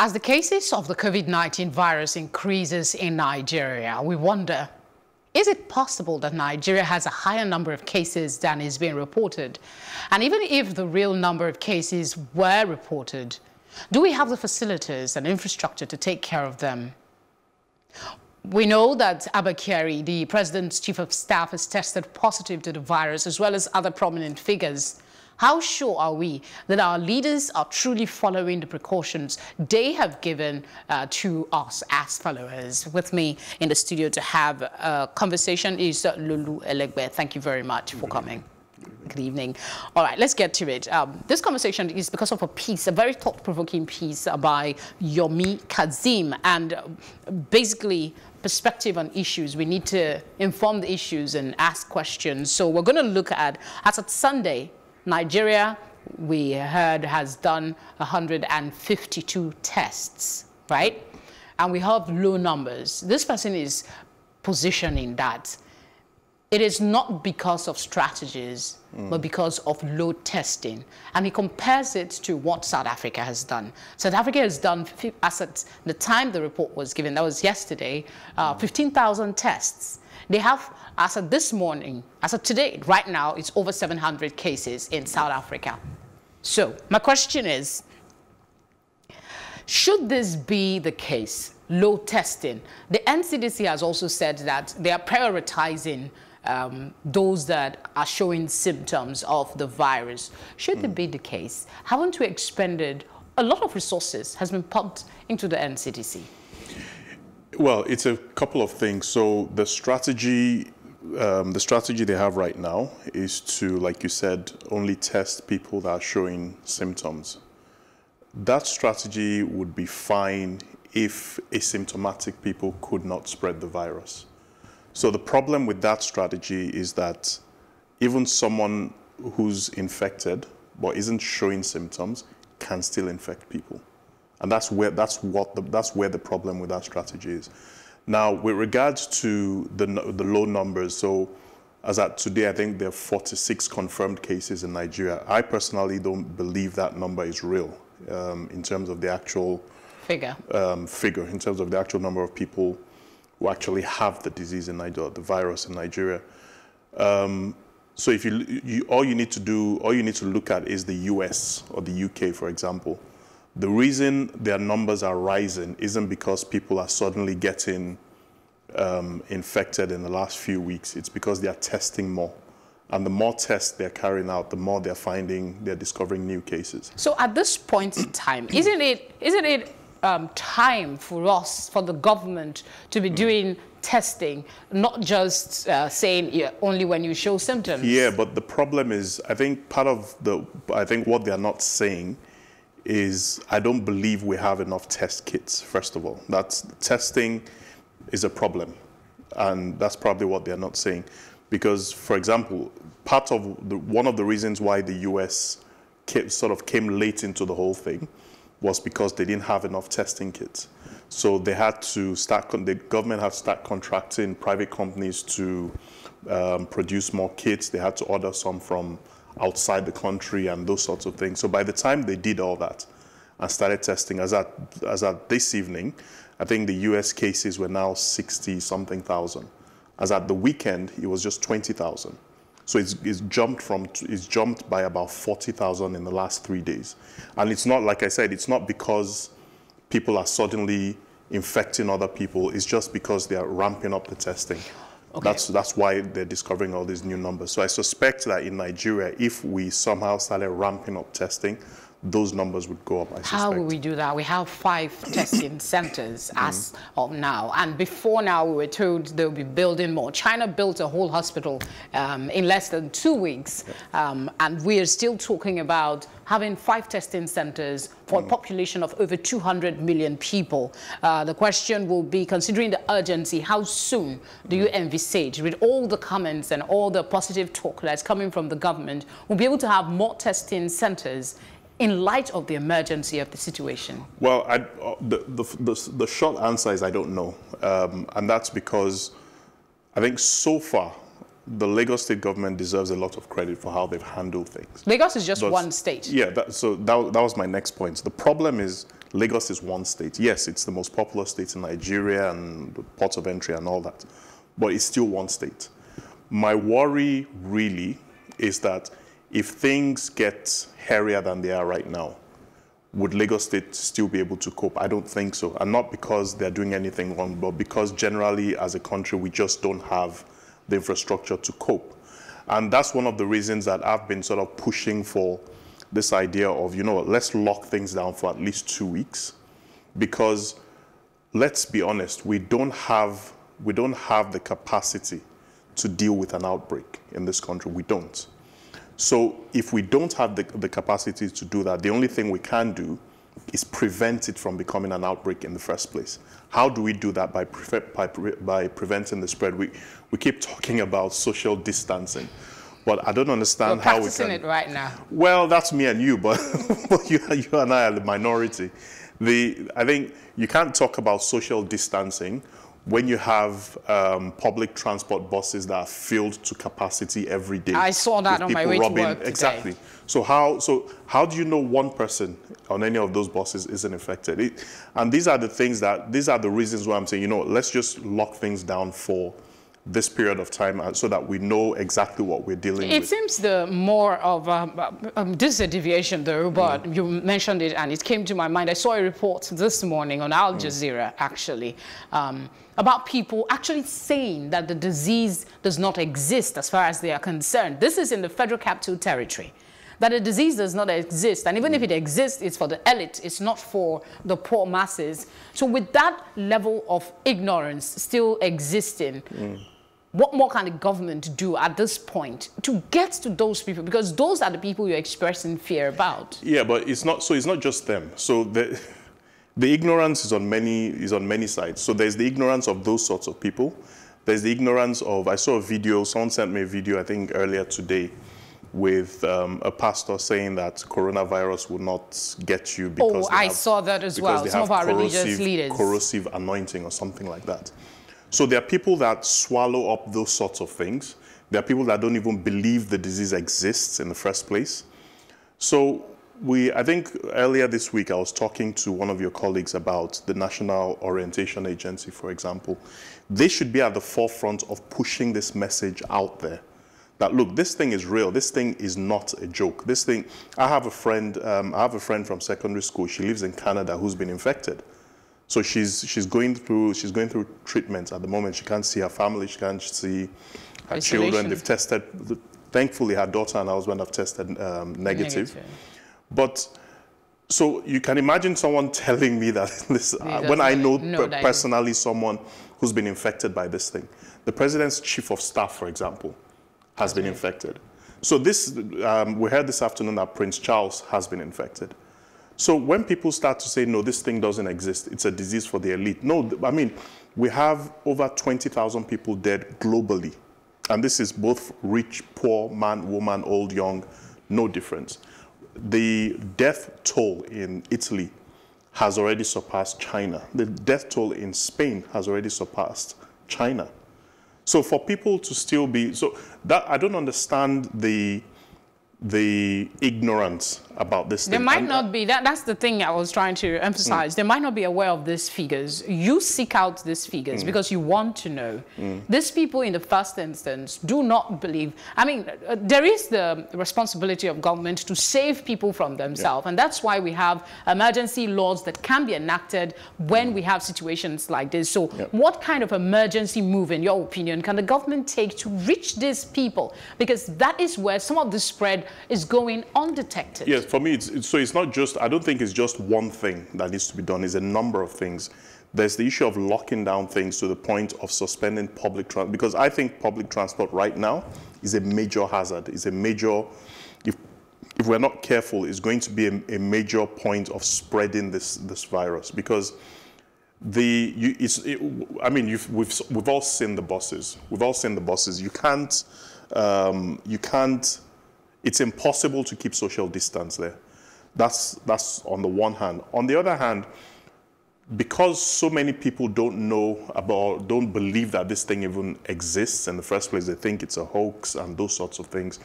As the cases of the COVID-19 virus increases in Nigeria, we wonder, is it possible that Nigeria has a higher number of cases than is being reported? And even if the real number of cases were reported, do we have the facilities and infrastructure to take care of them? We know that Abba Kyari, the president's chief of staff, has tested positive to the virus, as well as other prominent figures. How sure are we that our leaders are truly following the precautions they have given uh, to us as followers? With me in the studio to have a conversation is Lolu Elegbe. Thank you very much for coming. Good evening. All right, let's get to it. Um, this conversation is because of a piece, a very thought-provoking piece by Yomi Kazeem, and uh, basically perspective on issues. We need to inform the issues and ask questions. So we're going to look at, as of Sunday, Nigeria, we heard, has done 152 tests, right? And we have low numbers. This person is positioning that it is not because of strategies, mm. but because of low testing. And he compares it to what South Africa has done. South Africa has done, as at the time the report was given, that was yesterday, uh, mm. 15,000 tests. They have, as of this morning, as of today, right now, it's over 700 cases in South Africa. So my question is, should this be the case, low testing? The NCDC has also said that they are prioritizing um, those that are showing symptoms of the virus. Should mm. it be the case, haven't we expended a lot of resources has been pumped into the NCDC? Well, it's a couple of things. So the strategy, um, the strategy they have right now is to, like you said, only test people that are showing symptoms. That strategy would be fine if asymptomatic people could not spread the virus. So the problem with that strategy is that even someone who's infected but isn't showing symptoms can still infect people. And that's where, that's what the, that's where the problem with that strategy is. Now, with regards to the, the low numbers, so as at today, I think there are 46 confirmed cases in Nigeria. I personally don't believe that number is real um, in terms of the actual figure. Um, figure, in terms of the actual number of people who actually have the disease in Nigeria, the virus in Nigeria. Um, so if you, you, all you need to do, all you need to look at is the US or the UK, for example. The reason their numbers are rising isn't because people are suddenly getting um, infected in the last few weeks. It's because they are testing more. And the more tests they're carrying out, the more they're finding, they're discovering new cases. So at this point in time, isn't it, isn't it um, time for us, for the government to be doing testing, not just uh, saying yeah, only when you show symptoms? Yeah, but the problem is, I think part of the, I think what they're not saying is I don't believe we have enough test kits, first of all. That's testing is a problem. And that's probably what they're not saying. Because, for example, part of the, one of the reasons why the US came, sort of came late into the whole thing was because they didn't have enough testing kits. So they had to start, the government had to start contracting private companies to um, produce more kits. They had to order some from outside the country and those sorts of things. So by the time they did all that and started testing, as at, as at this evening, I think the US cases were now 60 something thousand. As at the weekend, it was just 20,000. So it's, it's, jumped from it's jumped by about 40,000 in the last three days. And it's not, like I said, it's not because people are suddenly infecting other people. It's just because they are ramping up the testing. Okay. That's, that's why they're discovering all these new numbers. So I suspect that in Nigeria, if we somehow started ramping up testing, those numbers would go up, I How will we do that? We have five testing centers as mm. of now. And before now, we were told they'll be building more. China built a whole hospital um, in less than two weeks. Um, and we are still talking about having five testing centers for mm. a population of over 200 million people. Uh, the question will be, considering the urgency, how soon do you envisage, with all the comments and all the positive talk that's coming from the government, we'll be able to have more testing centers in light of the emergency of the situation? Well, I, uh, the, the, the, the, short answer is I don't know. Um, and that's because I think so far, the Lagos state government deserves a lot of credit for how they've handled things. Lagos is just but, one state. Yeah, that, so that, that was my next point. The problem is Lagos is one state. Yes, it's the most populous state in Nigeria and the ports of entry and all that, but it's still one state. My worry really is that if things get hairier than they are right now, would Lagos State still be able to cope? I don't think so. And not because they're doing anything wrong, but because generally as a country, we just don't have the infrastructure to cope. And that's one of the reasons that I've been sort of pushing for this idea of, you know, let's lock things down for at least two weeks. Because let's be honest, we don't have, we don't have the capacity to deal with an outbreak in this country. We don't. So if we don't have the, the capacity to do that, the only thing we can do is prevent it from becoming an outbreak in the first place. How do we do that? By, pre by, pre by preventing the spread. We, we keep talking about social distancing, but I don't understand how we can. it right now. Well, that's me and you, but, but you, you and I are the minority. The, I think you can't talk about social distancing when you have um, public transport buses that are filled to capacity every day. I saw that on my way robbing, to work today. Exactly. So how so how do you know one person on any of those buses isn't affected? It, and these are the things that these are the reasons why I'm saying you know let's just lock things down for this period of time uh, so that we know exactly what we're dealing it with. It seems the more of, um, um, this is a deviation though, but mm. you mentioned it and it came to my mind. I saw a report this morning on Al Jazeera mm. actually. Um, about people actually saying that the disease does not exist as far as they are concerned. This is in the Federal Capital Territory. That a disease does not exist, and even if it exists, it's for the elite, it's not for the poor masses. So with that level of ignorance still existing, mm. What more can the government do at this point to get to those people? Because those are the people you're expressing fear about. Yeah, but it's not, so it's not just them. So the, the ignorance is on many is on many sides. So there's the ignorance of those sorts of people. There's the ignorance of I saw a video. Someone sent me a video I think earlier today with um, a pastor saying that coronavirus will not get you because oh, I have, saw that as well. Some of our religious leaders corrosive anointing or something like that. So there are people that swallow up those sorts of things. There are people that don't even believe the disease exists in the first place. So we, I think earlier this week I was talking to one of your colleagues about the National Orientation Agency, for example. They should be at the forefront of pushing this message out there. That look, this thing is real. This thing is not a joke. This thing. I have a friend. Um, I have a friend from secondary school. She lives in Canada who's been infected. So she's she's going through she's going through treatment at the moment. She can't see her family. She can't see her Isolation. children. They've tested. Thankfully, her daughter and husband have tested um, negative. negative. But so you can imagine someone telling me that this, uh, when I know personally someone who's been infected by this thing. The president's chief of staff, for example, has been infected. So this, um, we heard this afternoon that Prince Charles has been infected. So when people start to say, no, this thing doesn't exist, it's a disease for the elite. No, I mean, we have over 20,000 people dead globally. And this is both rich, poor, man, woman, old, young, no difference the death toll in Italy has already surpassed China. The death toll in Spain has already surpassed China. So for people to still be, so that I don't understand the the ignorance about this thing. There might not be, that, that's the thing I was trying to emphasize. Mm. They might not be aware of these figures. You seek out these figures mm. because you want to know. Mm. These people in the first instance do not believe. I mean, uh, there is the responsibility of government to save people from themselves. Yeah. And that's why we have emergency laws that can be enacted when we have situations like this. So yeah. what kind of emergency move, in your opinion, can the government take to reach these people? Because that is where some of the spread is going undetected. Yes, for me, it's, it's, so it's not just, I don't think it's just one thing that needs to be done. It's a number of things. There's the issue of locking down things to the point of suspending public transport, because I think public transport right now is a major hazard, is a major, if, if we're not careful, is going to be a, a major point of spreading this, this virus because the you, it, I mean we've we've all seen the buses. We've all seen the buses. You can't um, you can't it's impossible to keep social distance there. That's, that's on the one hand. On the other hand, because so many people don't know about, don't believe that this thing even exists in the first place, they think it's a hoax and those sorts of things.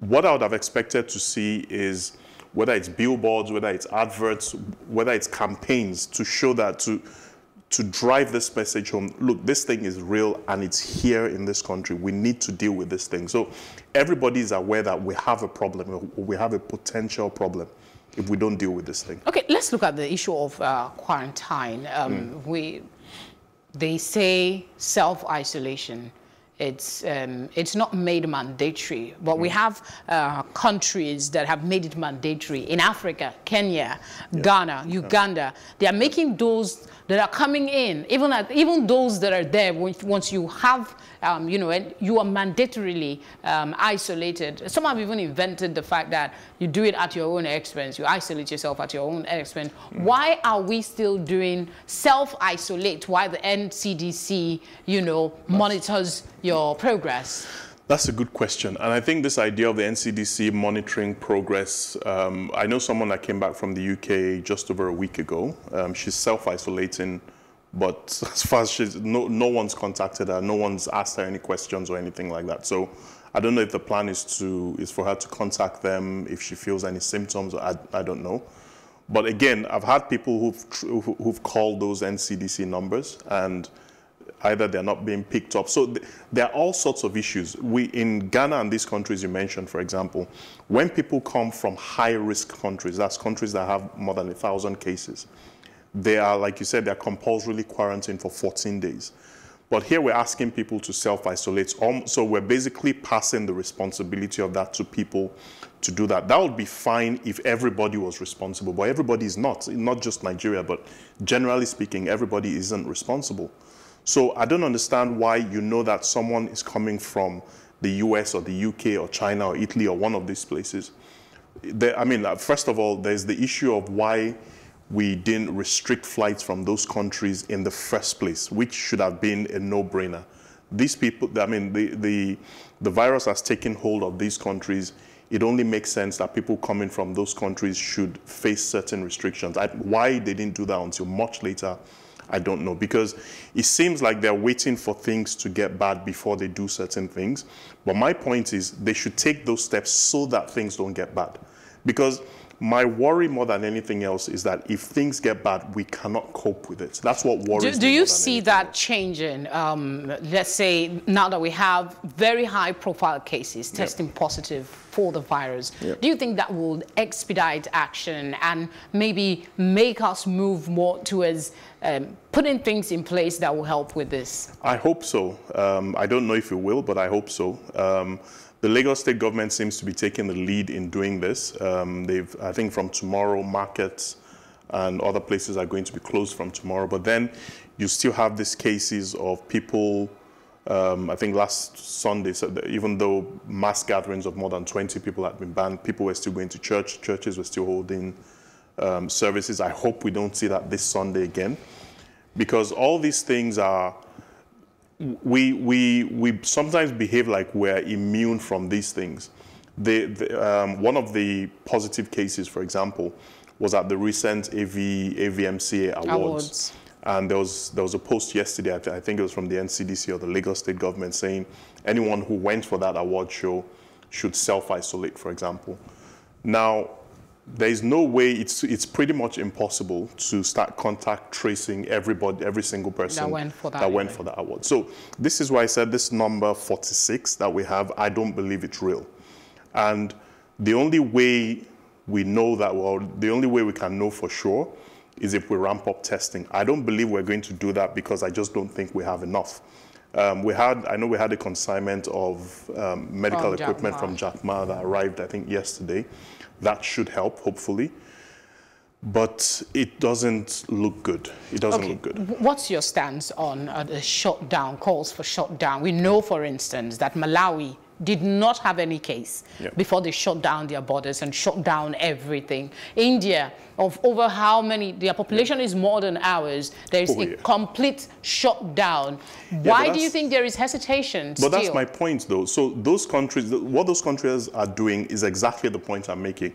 What I would have expected to see is whether it's billboards, whether it's adverts, whether it's campaigns to show that to to drive this message home. Look, this thing is real and it's here in this country. We need to deal with this thing. So everybody is aware that we have a problem, we have a potential problem if we don't deal with this thing. Okay, let's look at the issue of uh, quarantine. Um, mm. We, they say self-isolation it's, um, it's not made mandatory, but we mm. have uh, countries that have made it mandatory. In Africa, Kenya, yeah. Ghana, Uganda, they are making those that are coming in, even, at, even those that are there, once you have, um, you know, you are mandatorily um, isolated. Some have even invented the fact that you do it at your own expense. You isolate yourself at your own expense. Mm. Why are we still doing self-isolate Why the NCDC, you know, monitors your progress? That's a good question. And I think this idea of the NCDC monitoring progress, um, I know someone that came back from the UK just over a week ago. Um, she's self-isolating, but as far as she's, no, no one's contacted her, no one's asked her any questions or anything like that. So I don't know if the plan is to is for her to contact them if she feels any symptoms. I, I don't know. But again, I've had people who've, who've called those NCDC numbers and either they're not being picked up. So th there are all sorts of issues. We in Ghana and these countries you mentioned, for example, when people come from high-risk countries, that's countries that have more than a thousand cases, they are, like you said, they're compulsorily quarantined for 14 days. But here we're asking people to self-isolate. Um, so we're basically passing the responsibility of that to people to do that. That would be fine if everybody was responsible, but everybody is not. Not just Nigeria, but generally speaking, everybody isn't responsible. So I don't understand why you know that someone is coming from the US or the UK or China or Italy or one of these places. There, I mean, first of all, there's the issue of why we didn't restrict flights from those countries in the first place, which should have been a no-brainer. These people, I mean, the, the, the virus has taken hold of these countries. It only makes sense that people coming from those countries should face certain restrictions. I, why they didn't do that until much later I don't know because it seems like they're waiting for things to get bad before they do certain things. But my point is they should take those steps so that things don't get bad. Because my worry more than anything else is that if things get bad, we cannot cope with it. That's what worries do, do you see that else. changing? Um, let's say now that we have very high profile cases testing yep. positive for the virus, yep. do you think that will expedite action and maybe make us move more towards um, putting things in place that will help with this? I hope so. Um, I don't know if it will, but I hope so. The Lagos state government seems to be taking the lead in doing this. Um, they've, I think from tomorrow, markets and other places are going to be closed from tomorrow. But then you still have these cases of people, um, I think last Sunday, so even though mass gatherings of more than 20 people had been banned, people were still going to church, churches were still holding um, services. I hope we don't see that this Sunday again. Because all these things are we, we, we sometimes behave like we're immune from these things. The, the, um, one of the positive cases, for example, was at the recent AV, AVMCA Awards. Awards. And there was, there was a post yesterday, I think it was from the NCDC or the Lagos state government saying anyone who went for that award show should self-isolate, for example. Now, there is no way, it's, it's pretty much impossible to start contact tracing everybody, every single person that went for that, that went for that award. So this is why I said this number 46 that we have, I don't believe it's real. And the only way we know that, well, the only way we can know for sure is if we ramp up testing. I don't believe we're going to do that because I just don't think we have enough. Um, we had, I know we had a consignment of um, medical from equipment from Jack Ma that arrived, I think, yesterday. That should help, hopefully. But it doesn't look good. It doesn't okay. look good. What's your stance on uh, the shutdown, calls for shutdown? We know, for instance, that Malawi did not have any case before they shut down their borders and shut down everything. India, of over how many, their population is more than ours. There's oh, a yeah. complete shutdown. Why do you think there is hesitation But still? that's my point, though. So those countries, what those countries are doing is exactly the point I'm making.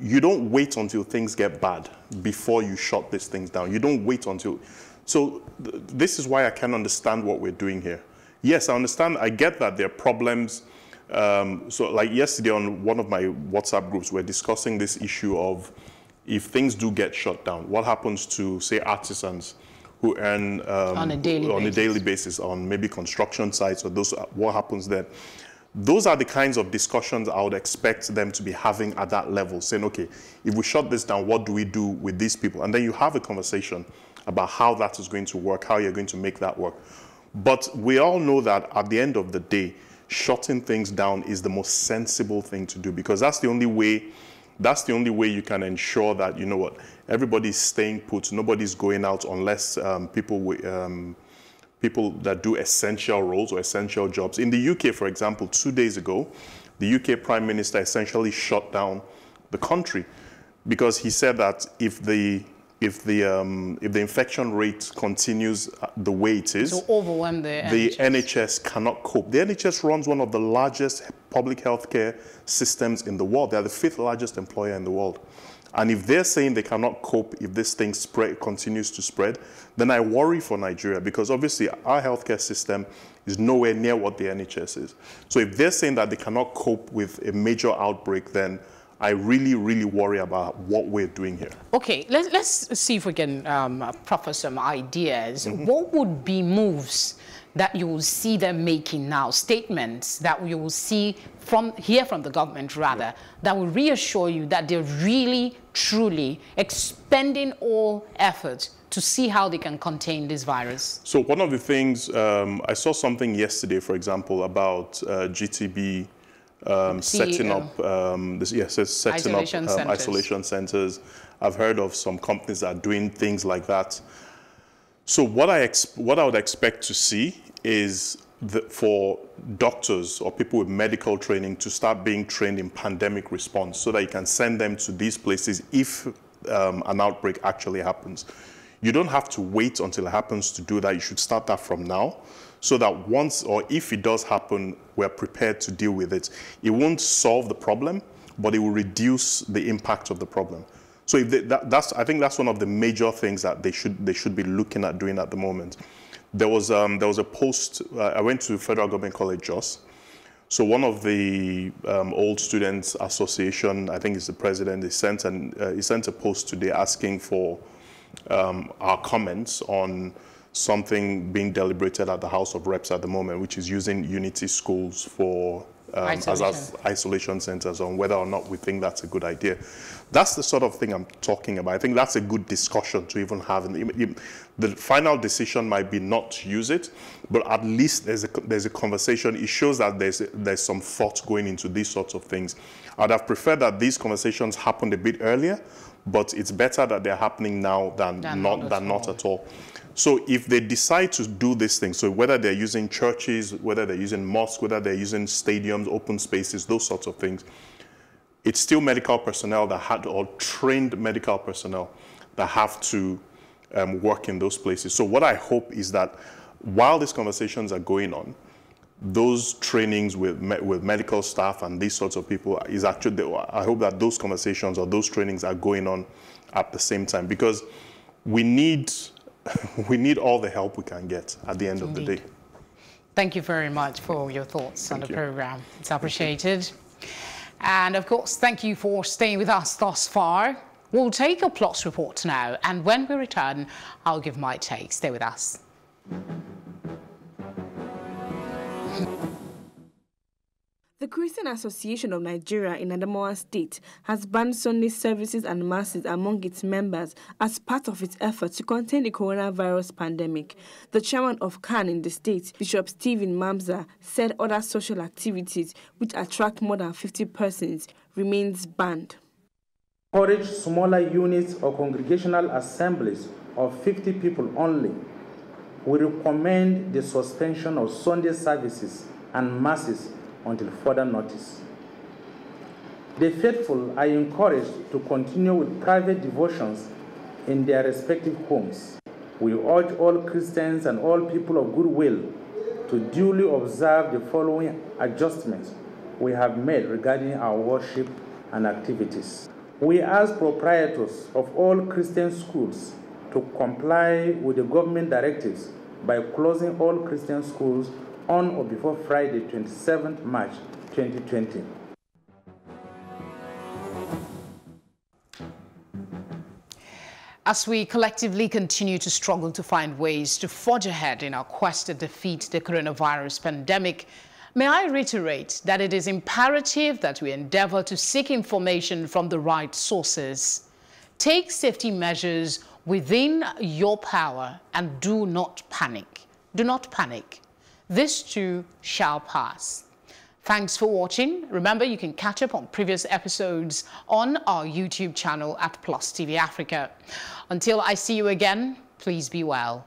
You don't wait until things get bad before you shut these things down. You don't wait until... So th this is why I can understand what we're doing here yes, I understand, I get that there are problems. Um, so, like yesterday on one of my WhatsApp groups, we're discussing this issue of if things do get shut down, what happens to, say, artisans who earn um, on, a daily, on a daily basis on maybe construction sites or those, what happens there? Those are the kinds of discussions I would expect them to be having at that level, saying, okay, if we shut this down, what do we do with these people? And then you have a conversation about how that is going to work, how you're going to make that work. But we all know that at the end of the day, shutting things down is the most sensible thing to do because that's the only way that's the only way you can ensure that you know what everybody's staying put nobody's going out unless um, people um, people that do essential roles or essential jobs. In the uk for example two days ago the uk prime minister essentially shut down the country because he said that if the if the um, if the infection rate continues uh, the way it is, so overwhelm the the NHS. NHS cannot cope. The NHS runs one of the largest public healthcare systems in the world. They are the fifth largest employer in the world. And if they're saying they cannot cope if this thing spread continues to spread, then I worry for Nigeria because obviously our healthcare system is nowhere near what the NHS is. So if they're saying that they cannot cope with a major outbreak, then I really, really worry about what we're doing here. Okay, let's, let's see if we can um, proffer some ideas. Mm -hmm. What would be moves that you will see them making now, statements that you will see from hear from the government rather, yeah. that will reassure you that they're really, truly expending all effort to see how they can contain this virus? So one of the things, um, I saw something yesterday, for example, about uh, GTB um, setting up, um, this, yes, setting isolation up um, isolation centers. I've heard of some companies that are doing things like that. So what I what I would expect to see is for doctors or people with medical training to start being trained in pandemic response, so that you can send them to these places if um, an outbreak actually happens. You don't have to wait until it happens to do that. You should start that from now so that once or if it does happen, we're prepared to deal with it. It won't solve the problem, but it will reduce the impact of the problem. So they, that, that's, I think that's one of the major things that they should, they should be looking at doing at the moment. There was, um, there was a post, uh, I went to Federal Government College Jos. So one of the um, old students association, I think it's the president, he sent, an, uh, he sent a post today asking for um, our comments on something being deliberated at the House of Reps at the moment, which is using Unity schools for um, isolation. as, isolation centers on whether or not we think that's a good idea. That's the sort of thing I'm talking about. I think that's a good discussion to even have. The, the final decision might be not to use it, but at least there's a, there's a conversation. It shows that there's, there's some thought going into these sorts of things. I'd have preferred that these conversations happened a bit earlier, but it's better that they're happening now than, than not, not than not at all. So if they decide to do this thing, so whether they're using churches, whether they're using mosques, whether they're using stadiums, open spaces, those sorts of things, it's still medical personnel that had, or trained medical personnel that have to um, work in those places. So what I hope is that while these conversations are going on, those trainings with, me with medical staff and these sorts of people is actually, I hope that those conversations or those trainings are going on at the same time because we need we need all the help we can get at the end Indeed. of the day. Thank you very much for your thoughts thank on the you. program. It's appreciated. And of course, thank you for staying with us thus far. We'll take a Plus report now, and when we return, I'll give my take. Stay with us. The Christian Association of Nigeria in Adamawa State has banned Sunday services and masses among its members as part of its effort to contain the coronavirus pandemic. The chairman of CAN in the state, Bishop Stephen Mamza, said other social activities which attract more than 50 persons remains banned. Encourage smaller units or congregational assemblies of 50 people only. We recommend the suspension of Sunday services and masses until further notice. The faithful are encouraged to continue with private devotions in their respective homes. We urge all Christians and all people of goodwill to duly observe the following adjustments we have made regarding our worship and activities. We ask proprietors of all Christian schools to comply with the government directives by closing all Christian schools on or before Friday, 27th March 2020. As we collectively continue to struggle to find ways to forge ahead in our quest to defeat the coronavirus pandemic, may I reiterate that it is imperative that we endeavor to seek information from the right sources. Take safety measures within your power and do not panic. Do not panic. This too shall pass. Thanks for watching. Remember, you can catch up on previous episodes on our YouTube channel at Plus TV Africa. Until I see you again, please be well.